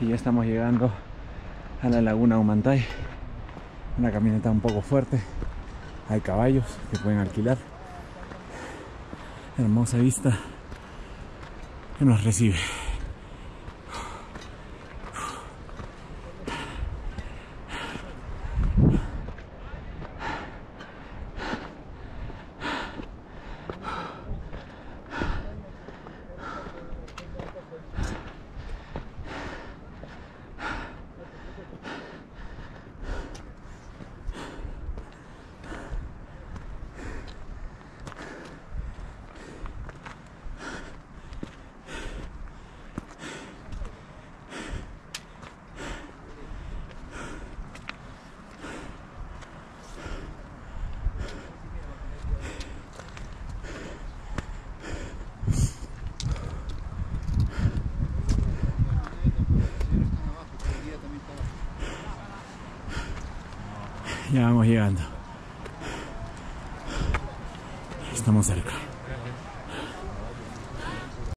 y ya estamos llegando a la laguna Humantay. Una camioneta un poco fuerte. Hay caballos que pueden alquilar. Hermosa vista que nos recibe. Ya vamos llegando. Estamos cerca.